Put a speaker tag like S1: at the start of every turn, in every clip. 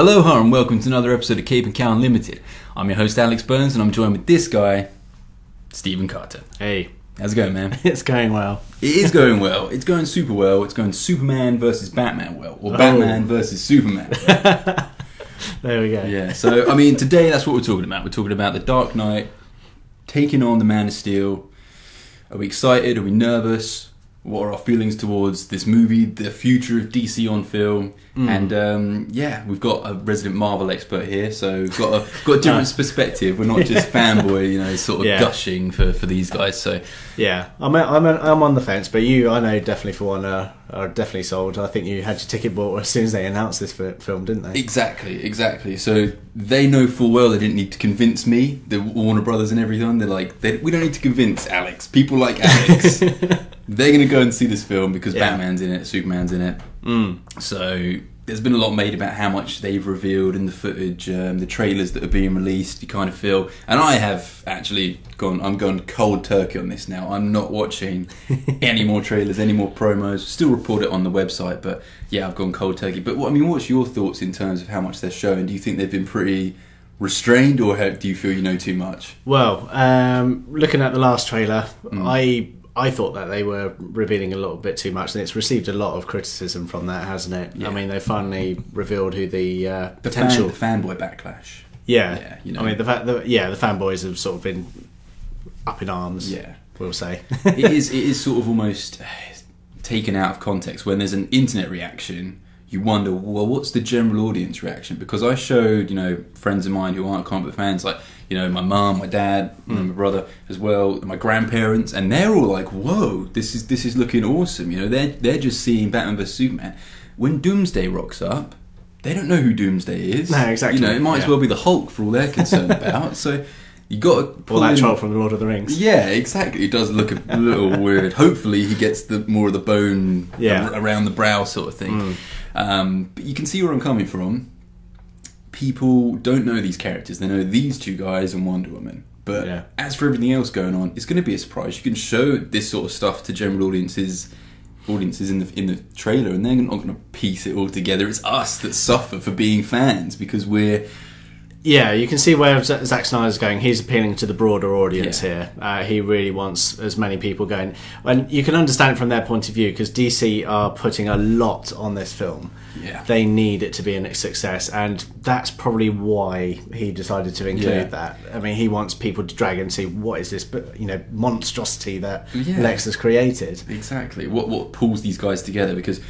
S1: Aloha and welcome to another episode of Cape and Cowl Unlimited. I'm your host Alex Burns and I'm joined with this guy, Steven Carter.
S2: Hey,
S1: How's it going, man?
S2: it's going well.
S1: It is going well. It's going super well. It's going Superman versus Batman well, or Batman oh. versus Superman.
S2: There we go.
S1: yeah. So I mean, today that's what we're talking about. We're talking about the Dark Knight taking on the Man of Steel. Are we excited? Are we nervous? What are our feelings towards this movie, the future of DC on film?
S2: Mm.
S1: And um, yeah, we've got a resident Marvel expert here, so we've got a got a different perspective. We're not just fanboy, you know, sort of
S2: Yeah.
S1: gushing for, for these guys. So
S2: Yeah, I'm I'm I'm on the fence, but you, I know, definitely for one, uh, are definitely sold. I think you had your ticket bought as soon as they announced this film, didn't they?
S1: Exactly, exactly. So they know full well they didn't need to convince me, the Warner Brothers and everything. They're like, they, we don't need to convince Alex. People like Alex. They're going to go and see this film because
S2: Yeah.
S1: Batman's in it, Superman's in it.
S2: Mm.
S1: So there's been a lot made about how much they've revealed in the footage, um, the trailers that are being released. You kind of feel, and I have actually gone. I'm going cold turkey on this now. I'm not watching any more trailers, any more promos. Still report it on the website, but yeah, I've gone cold turkey. But what I mean, what's your thoughts in terms of how much they're showing? Do you think they've been pretty restrained, or do you feel you know too much?
S2: Well, um, looking at the last trailer,
S1: Mm.
S2: I I thought that they were revealing a little bit too much, and it's received a lot of criticism from that, hasn't it?
S1: Yeah.
S2: I mean, they finally revealed who the uh,
S1: The, fan,
S2: potential.
S1: the fanboy backlash.
S2: yeah,
S1: Yeah, you know.
S2: I mean, the, fa- the yeah, the fanboys have sort of been up in arms.
S1: Yeah.
S2: we'll say.
S1: it is it is sort of almost uh, taken out of context when there's an internet reaction you wonder well what's the general audience reaction because i showed you know friends of mine who aren't comic fans like you know my mum my dad and my brother as well my grandparents and they're all like whoa this is this is looking awesome you know they're they're just seeing batman vs superman when doomsday rocks up they don't know who doomsday is
S2: No, exactly,
S1: you know it might as well be the hulk for all they're concerned about so you got to
S2: Or that troll from the Lord of the Rings.
S1: yeah, exactly. It does look a little weird. Hopefully, he gets the more of the bone
S2: Yeah.
S1: around the brow, sort of thing.
S2: Mm.
S1: Um, but you can see where I'm coming from. People don't know these characters; they know these two guys and Wonder Woman. But
S2: Yeah.
S1: as for everything else going on, it's going to be a surprise. You can show this sort of stuff to general audiences. Audiences in the in the trailer, and they're not going to piece it all together. It's us that suffer for being fans because we're
S2: Yeah, you can see where Z- Zack Snyder's going. He's appealing to the broader audience
S1: Yeah.
S2: here. Uh, he really wants as many people going. And you can understand it from their point of view because DC are putting a lot on this film.
S1: Yeah.
S2: They need it to be a success, and that's probably why he decided to include
S1: Yeah.
S2: that. I mean, he wants people to drag and see what is this, but you know, monstrosity that
S1: Yeah.
S2: Lex has created.
S1: Exactly. What what pulls these guys together? Because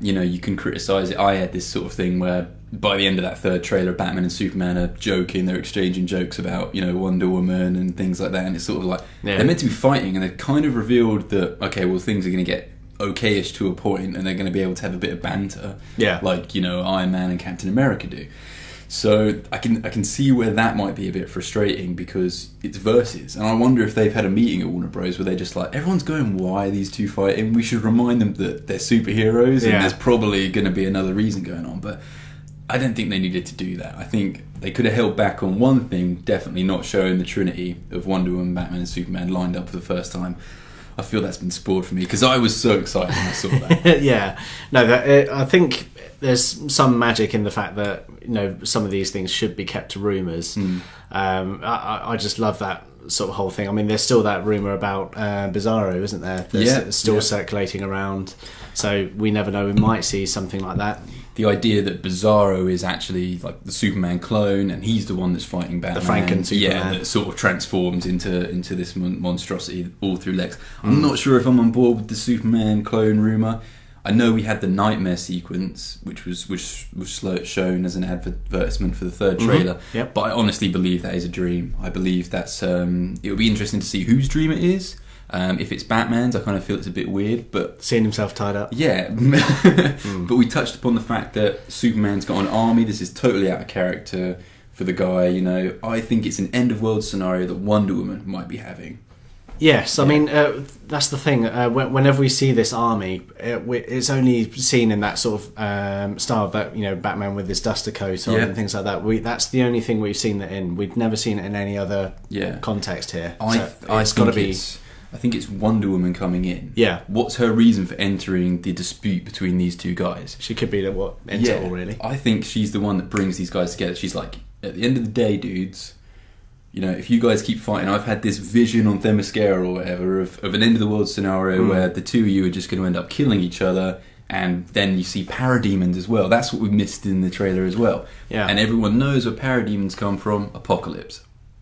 S1: you know you can criticize it. I had this sort of thing where by the end of that third trailer, Batman and Superman are joking. They're exchanging jokes about you know Wonder Woman and things like that. And it's sort of like
S2: Yeah.
S1: they're meant to be fighting, and they've kind of revealed that okay, well things are going to get okayish to a point, and they're going to be able to have a bit of banter.
S2: Yeah.
S1: Like you know Iron Man and Captain America do. So I can I can see where that might be a bit frustrating because it's versus, and I wonder if they've had a meeting at Warner Bros. where they're just like everyone's going, why are these two fighting? We should remind them that they're superheroes, and there's probably going to be another reason going on. But I don't think they needed to do that. I think they could have held back on one thing, definitely not showing the Trinity of Wonder Woman, Batman, and Superman lined up for the first time. I feel that's been spoiled for me because I was so excited when I saw that.
S2: yeah, no, that, uh, I think there's some magic in the fact that you know some of these things should be kept to rumors.
S1: Hmm.
S2: Um, I, I- just love that sort of whole thing. I mean, there's still that rumor about uh, Bizarro, isn't there? There's
S1: Yeah,
S2: still
S1: yeah.
S2: circulating around, so we never know. We might see something like that.
S1: The idea that Bizarro is actually like the Superman clone, and he's the one that's fighting Batman.
S2: The Franken
S1: yeah, that sort of transforms into into this mon- monstrosity all through Lex. I'm not sure if I'm on board with the Superman clone rumor. I know we had the nightmare sequence, which was which was shown as an advertisement for the third trailer.
S2: Mm-hmm. Yep.
S1: But I honestly believe that is a dream. I believe that's. Um, it would be interesting to see whose dream it is. Um, if it's Batman's, I kind of feel it's a bit weird, but
S2: Seeing himself tied up.
S1: yeah, but we touched upon the fact that Superman's got an army. This is totally out of character for the guy. You know, I think it's an end of world scenario that Wonder Woman might be having.
S2: Yes, I mean uh, that's the thing. Uh, whenever we see this army, it, it's only seen in that sort of um, style that you know Batman with his duster coat on
S1: Yeah.
S2: and things like that. We that's the only thing we've seen that in. We've never seen it in any other
S1: Yeah.
S2: context here.
S1: I
S2: So
S1: I
S2: it's got to be.
S1: it's I think it's Wonder Woman coming in.
S2: Yeah.
S1: What's her reason for entering the dispute between these two guys?
S2: She could be the what ends it all really.
S1: I think she's the one that brings these guys together. She's like, at the end of the day, dudes, you know, if you guys keep fighting, I've had this vision on Themyscira or whatever of, of an end of the world scenario
S2: Mm.
S1: where the two of you are just going to end up killing each other, and then you see parademons as well. That's what we missed in the trailer as well.
S2: Yeah.
S1: And everyone knows where parademons come from. Apokolips.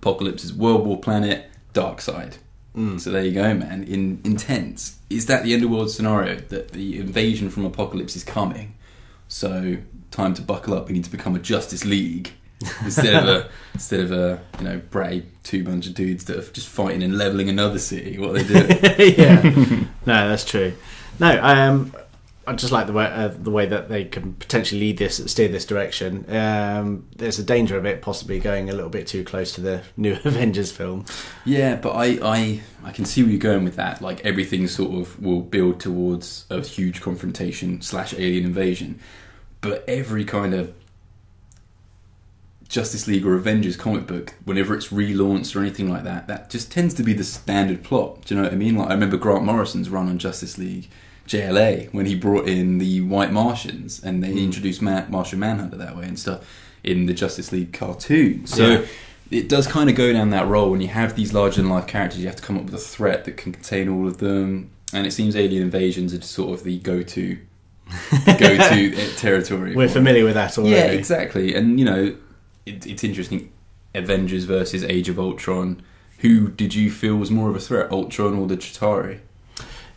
S1: Apokolips is World War planet, Darkseid.
S2: Mm.
S1: So there you go, man. In intense. Is that the end of world scenario that the invasion from Apokolips is coming? So time to buckle up. We need to become a Justice League instead of a instead of a you know bratty two bunch of dudes that are just fighting and leveling another city. What are they doing?
S2: yeah, no, that's true. No, I um, I just like the way uh, the way that they can potentially lead this, steer this direction. Um, there's a danger of it possibly going a little bit too close to the new Avengers film.
S1: yeah, but I, I I can see where you're going with that. Like everything sort of will build towards a huge confrontation slash alien invasion, but every kind of Justice League or Avengers comic book, whenever it's relaunched or anything like that, that just tends to be the standard plot. Do you know what I mean? Like I remember Grant Morrison's run on Justice League JLA when he brought in the White Martians and they hmm. introduced Ma- Martian Manhunter that way and stuff in the Justice League cartoon. So
S2: Yeah.
S1: it does kind of go down that role when you have these larger than life characters. You have to come up with a threat that can contain all of them, and it seems Alien Invasions are just sort of the go-to go-to territory.
S2: We're
S1: for it.
S2: familiar with that already.
S1: Yeah, exactly. And you know, it, it's interesting. Avengers versus Age of Ultron. Who did you feel was more of a threat, Ultron or the Chitauri?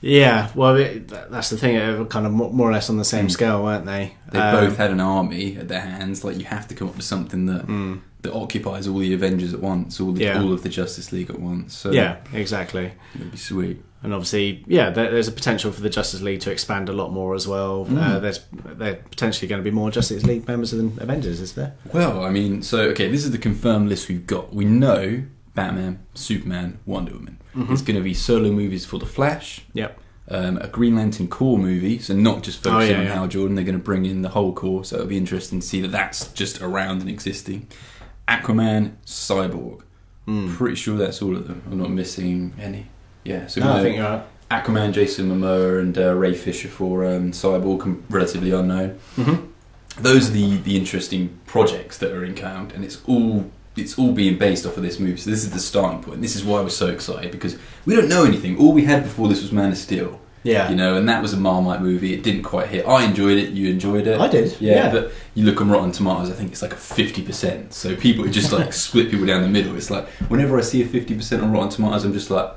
S2: Yeah, well, it, that's the thing. They were kind of more or less on the same
S1: Mm.
S2: scale, weren't they?
S1: They
S2: Um,
S1: both had an army at their hands. Like you have to come up with something that
S2: mm,
S1: that occupies all the Avengers at once, all the,
S2: Yeah.
S1: all of the Justice League at once. So
S2: yeah, exactly.
S1: it'd be sweet.
S2: And obviously, yeah, there, there's a potential for the Justice League to expand a lot more as well.
S1: Mm.
S2: Uh, there's there potentially going to be more Justice League members than Avengers, is there?
S1: Well, I mean, so okay, this is the confirmed list we've got. We know Batman, Superman, Wonder Woman.
S2: Mhm.
S1: It's going to be solo movies for the Flash.
S2: Yep.
S1: um, a Green Lantern Corps movie, so not just focusing
S2: Oh, yeah,
S1: on
S2: yeah.
S1: Hal Jordan. They're going to bring in the whole Corps, so it'll be interesting to see that that's just around and existing. Aquaman, Cyborg.
S2: Mm.
S1: Pretty sure that's all of them. I'm not missing any. Yeah, so
S2: No, I think you're right.
S1: Aquaman, Jason Momoa, and uh, Ray Fisher for um, Cyborg, relatively unknown.
S2: Mhm.
S1: Those are the, the interesting projects that are in count, and it's all it's all being based off of this movie. So this is the starting point. This is why we're so excited because we don't know anything. All we had before this was Man of Steel
S2: Yeah.
S1: you know, and that was a Marmite movie. It didn't quite hit. I enjoyed it. You enjoyed it.
S2: I did,
S1: Yeah,
S2: yeah.
S1: but you look on Rotten Tomatoes. I think it's like a fifty percent. So people it just like split people down the middle. It's like whenever I see a fifty percent on Rotten Tomatoes, I'm just like,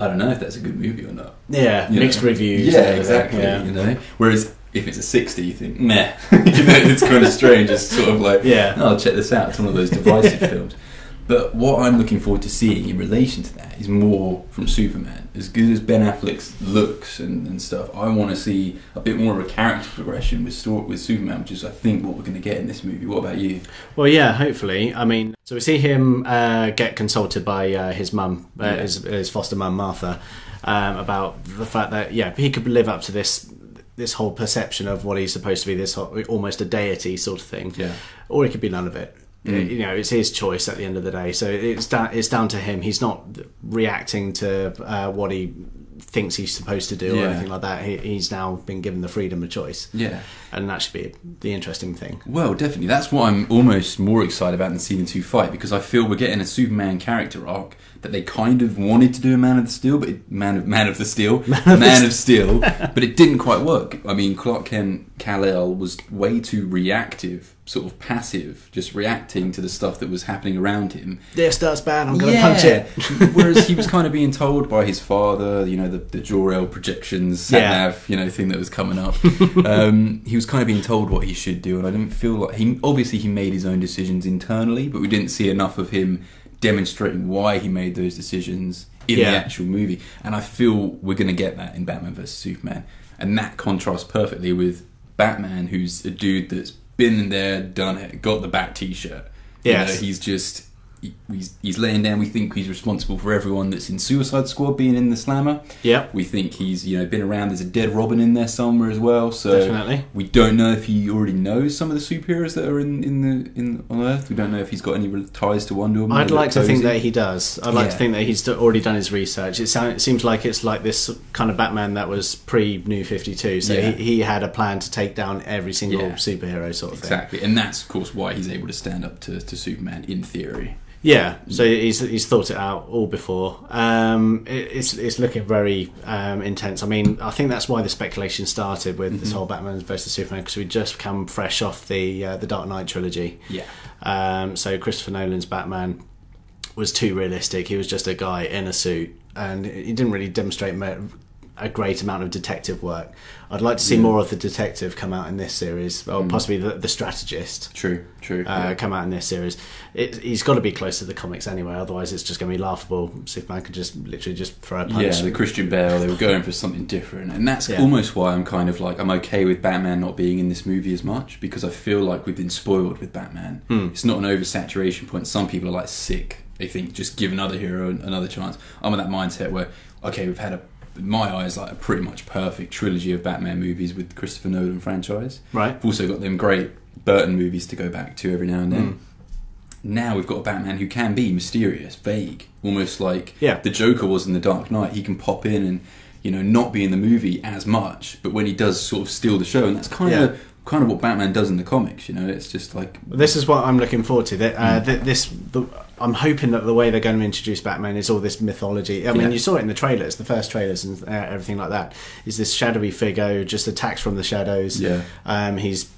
S1: I don't know if that's a good movie or not.
S2: yeah,
S1: You
S2: mixed
S1: know?
S2: reviews.
S1: Yeah, exactly.
S2: Yeah.
S1: You know, whereas if it's a sixty, you think meh. you know, it's kind of strange. It's sort of like,
S2: Yeah.
S1: oh, check this out. It's one of those divisive films. But what I'm looking forward to seeing in relation to that is more from Superman. As good as Ben Affleck's looks and, and stuff, I want to see a bit more of a character progression with with Superman, which is I think what we're going to get in this movie. What about you?
S2: Well, yeah, hopefully. I mean, so we see him uh, get consulted by uh, his mum, uh,
S1: Yeah.
S2: his, his foster mum Martha, um, about the fact that yeah, he could live up to this this whole perception of what he's supposed to be, this whole, almost a deity sort of thing,
S1: Yeah.
S2: or it could be none of it.
S1: Mm.
S2: You know, it's his choice at the end of the day. So it's down, it's down to him. He's not reacting to uh, what he thinks he's supposed to do or anything like that. He, he's now been given the freedom of choice,
S1: Yeah.
S2: and that should be the interesting thing.
S1: Well, definitely. That's what I'm almost more excited about than seeing the two fight because I feel we're getting a Superman character arc that they kind of wanted to do a Man of the Steel, but it, Man of Man of the Steel, Man, of Steel, but it didn't quite work. I mean, Clark Kent Kal-El was way too reactive, sort of passive, just reacting to the stuff that was happening around him.
S2: This does bad. I'm going to punch it.
S1: Whereas he was kind of being told by his father, you know, the, the Jor-El projections,
S2: Yeah.
S1: nav, you know, thing that was coming up. um, he was kind of being told what he should do, and I didn't feel like he obviously he made his own decisions internally, but we didn't see enough of him demonstrating why he made those decisions in
S2: Yeah.
S1: the actual movie. And I feel we're going to get that in Batman vs Superman, and that contrasts perfectly with Batman, who's a dude that's been there, done it, got the Bat T-shirt. You know, he's just he's, he's laying down. We think he's responsible for everyone that's in Suicide Squad being in the Slammer.
S2: Yep.
S1: We think he's you know been around. There's a dead Robin in there somewhere as well. So
S2: Definitely.
S1: we don't know if he already knows some of the superheroes that are in in the in on Earth. We don't know if he's got any ties to Wonder Woman.
S2: I'd like to think
S1: Cozy.
S2: that he does. I'd like to think that he's already done his research. It, sound, it seems like it's like this kind of Batman that was pre New Fifty Two. So
S1: Yeah.
S2: he, he had a plan to take down every single
S1: Yeah.
S2: superhero sort of thing.
S1: exactly, and that's of course why he's able to stand up to, to Superman in theory.
S2: Yeah, so he's he's thought it out all before. Um, it, it's it's looking very um, intense. I mean, I think that's why the speculation started with
S1: Mm-hmm.
S2: this whole Batman versus Superman because we just come fresh off the uh, the Dark Knight trilogy.
S1: Yeah.
S2: Um, so Christopher Nolan's Batman was too realistic. He was just a guy in a suit, and he didn't really demonstrate a great amount of detective work. I'd like to see more of the detective come out in this series, or possibly the, the strategist
S1: True, true.
S2: uh,
S1: Mm. yeah.
S2: come out in this series. It, he's got to be close to the comics anyway, otherwise it's just going to be laughable. Superman could just literally just throw a punch.
S1: Yeah, the Christian Bale, they were going for something different. And that's
S2: Yeah.
S1: almost why I'm kind of like, I'm okay with Batman not being in this movie as much because I feel like we've been spoiled with Batman.
S2: Hmm.
S1: It's not an oversaturation point. Some people are like sick. They think just give another hero another chance. I'm in that mindset where, okay, we've had a, in my eyes, like a pretty much perfect trilogy of Batman movies with the Christopher Nolan franchise.
S2: Right.
S1: We've also got them great Burton movies to go back to every now and then.
S2: Hmm.
S1: Now we've got a Batman who can be mysterious, vague, almost like
S2: Yeah.
S1: the Joker was in The Dark Knight. He can pop in and you know not be in the movie as much, but when he does, sort of steal the show, and that's kind
S2: Yeah.
S1: of kind of what Batman does in the comics. You know, it's just like
S2: This is what I'm looking forward to. That, uh, th- this, the, I'm hoping that the way they're going to introduce Batman is all this mythology. I mean,
S1: Yeah.
S2: you saw it in the trailers, the first trailers, and uh, everything like that. Is this shadowy figure who just attacks from the shadows?
S1: Yeah.
S2: Um, he's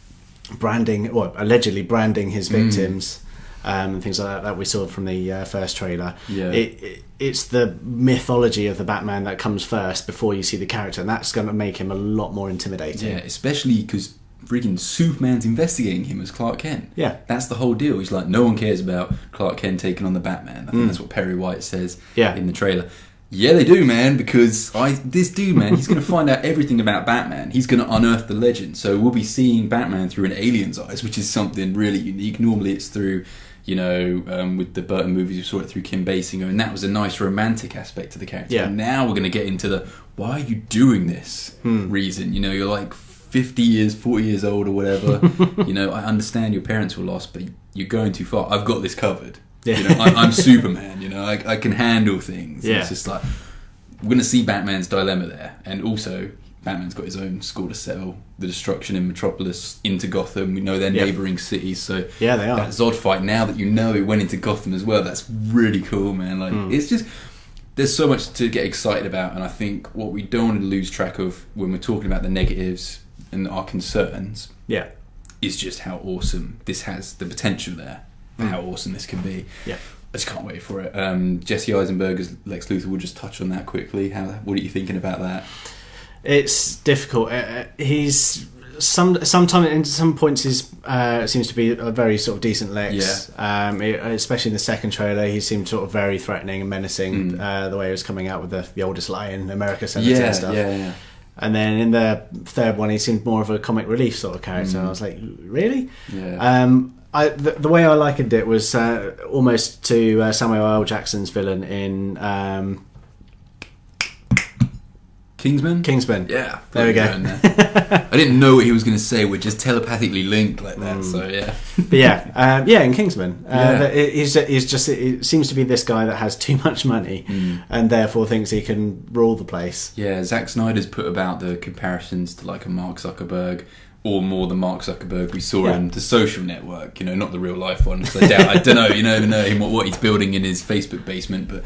S2: branding, or allegedly branding his
S1: Mm.
S2: victims. Um, and things like that that we saw from the uh, first trailer.
S1: Yeah.
S2: It, it, it's the mythology of the Batman that comes first before you see the character, and that's going to make him a lot more intimidating.
S1: yeah, especially because freaking Superman's investigating him as Clark Kent.
S2: Yeah.
S1: that's the whole deal. He's like, no one cares about Clark Kent taking on the Batman. I think that's what Perry White says
S2: Mm. Yeah.
S1: in the trailer. Yeah, they do, man. Because I, this dude, man, he's going to find out everything about Batman. He's going to unearth the legend. So we'll be seeing Batman through an alien's eyes, which is something really unique. Normally, it's through, you know, um, with the Burton movies, we saw it through Kim Basinger, and that was a nice romantic aspect to the character.
S2: Yeah.
S1: Now we're going to get into the why are you doing this
S2: Hmm.
S1: reason. You know, you're like 50 years, 40 years old, or whatever. you know, I understand your parents were lost, but you're going too far. I've got this covered.
S2: Yeah.
S1: You know, I, I'm Superman. You know, I, I can handle things.
S2: Yeah.
S1: It's just like we're going to see Batman's dilemma there, and also Batman's got his own score to settle. The destruction in Metropolis into Gotham. We know they're
S2: Yeah.
S1: neighboring cities, so
S2: Yeah, they are.
S1: That Zod fight. Now that you know it went into Gotham as well, that's really cool, man. Like
S2: Hmm.
S1: it's just there's so much to get excited about, and I think what we don't want to lose track of when we're talking about the negatives and our concerns
S2: Yeah.
S1: is just how awesome this has the potential there for how awesome this can be.
S2: Yeah.
S1: I just can't wait for it. Um, Jesse Eisenberg as Lex Luthor. We'll just touch on that quickly. How? What are you thinking about that?
S2: It's difficult. Uh, uh, he's some sometimes in some points he's uh, seems to be a very sort of decent Lex. Um, it- especially in the second trailer, he seemed sort of very threatening and menacing.
S1: Mm.
S2: Uh, the way he was coming out with the, the oldest lion in America Senator
S1: Yeah,
S2: and stuff.
S1: yeah, yeah.
S2: And then in the third one, he seemed more of a comic relief sort of character. And I was like, really?
S1: Yeah.
S2: Um, I, the, the way I likened it was uh, almost to uh, Samuel L. Jackson's villain in um,
S1: Kingsman.
S2: Kingsman.
S1: Yeah,
S2: There we go.
S1: I didn't know what he was going to say. We're just telepathically linked like that.
S2: Mm.
S1: So yeah,
S2: But yeah, um, yeah, in Kingsman, uh,
S1: Yeah.
S2: it- he's, he's just it seems to be this guy that has too much money
S1: Mm.
S2: and therefore thinks he can rule the place.
S1: yeah. Zack Snyder's put about the comparisons to like a Mark Zuckerberg. Or more than Mark Zuckerberg we saw
S2: Yeah.
S1: in the social network, you know, not the real life one. I doubt, I don't know, you never know him what, what he's building in his Facebook basement, but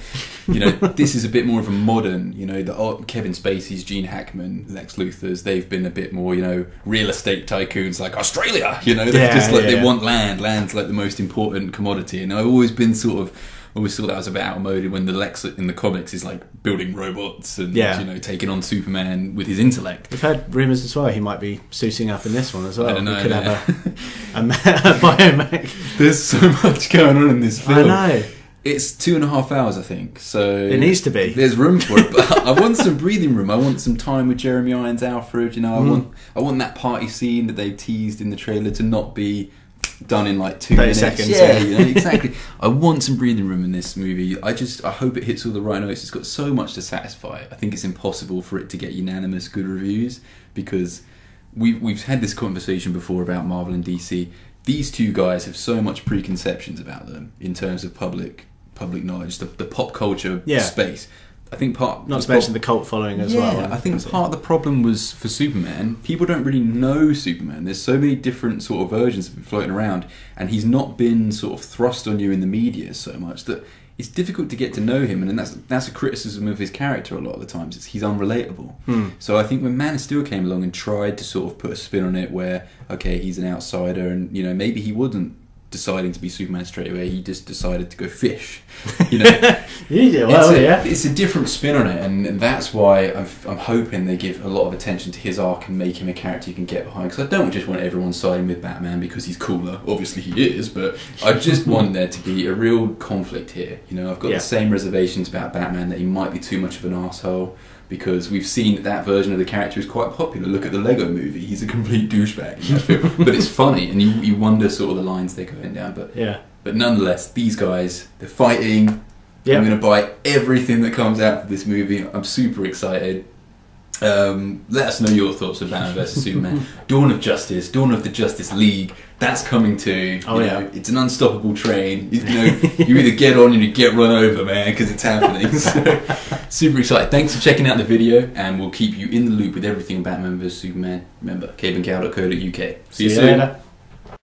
S1: you know, this is a bit more of a modern, you know, the oh, Kevin Spacey's, Gene Hackman, Lex Luthor's, they've been a bit more, you know, real estate tycoons like Australia, you know, they're
S2: Yeah,
S1: just like
S2: yeah.
S1: they want land. Land's like the most important commodity, and I've always been sort of. Always thought that was a bit outmoded when the Lex in the comics is like building robots and
S2: Yeah.
S1: you know taking on Superman with his intellect.
S2: We've heard rumours as well he might be suiting up in this one as well.
S1: I don't know,
S2: He could
S1: man.
S2: have a, a, a biomech.
S1: There's so much going on in this film.
S2: I know.
S1: It's two and a half hours, I think. So
S2: It needs to be.
S1: There's room for it, but I want some breathing room. I want some time with Jeremy Irons, Alfred. You know, I
S2: Mm.
S1: want I want that party scene that they teased in the trailer to not be done in like two minutes.
S2: seconds,
S1: Yeah,
S2: yeah.
S1: you know, exactly. I want some breathing room in this movie. I just I hope it hits all the right notes. It's got so much to satisfy. I think it's impossible for it to get unanimous good reviews because we've we've had this conversation before about Marvel and DC. These two guys have so much preconceptions about them in terms of public public knowledge, the, the pop culture
S2: Yeah.
S1: space. I think part
S2: Not
S1: the
S2: to mention the cult following as
S1: yeah,
S2: well.
S1: I think part of the problem was for Superman. People don't really know Superman. There's so many different sort of versions of him floating around, and he's not been sort of thrust on you in the media so much that it's difficult to get to know him. And that's that's a criticism of his character a lot of the times. It's, he's unrelatable.
S2: Hmm.
S1: So I think when Man of Steel came along and tried to sort of put a spin on it, where okay, he's an outsider, and you know maybe he wasn't deciding to be Superman straight away. He just decided to go fish. You know.
S2: Well,
S1: it's, a,
S2: yeah.
S1: it's a different spin on it, and, and that's why I'm, I'm hoping they give a lot of attention to his arc and make him a character you can get behind. Because I don't just want everyone siding with Batman because he's cooler. Obviously, he is, but I just want there to be a real conflict here. You know, I've got
S2: Yeah.
S1: the same reservations about Batman that he might be too much of an asshole. Because we've seen that that version of the character is quite popular. Look at the Lego Movie; he's a complete douchebag, in that film. but it's funny, and you, you wonder sort of the lines they're going down. But
S2: Yeah.
S1: but nonetheless, these guys, they're fighting.
S2: Yep.
S1: I'm going to buy everything that comes out of this movie. I'm super excited. Um, let us know your thoughts of Batman vs Superman. Dawn of Justice, Dawn of the Justice League. That's coming too.
S2: Oh,
S1: you
S2: yeah.
S1: know, it's an unstoppable train. You, you know, you either get on or you get run over, man, because it's happening. So, super excited. Thanks for checking out the video, and we'll keep you in the loop with everything about Batman vs Superman. Remember, capeandcowl.co.uk. See,
S2: See
S1: you
S2: you
S1: soon.
S2: later.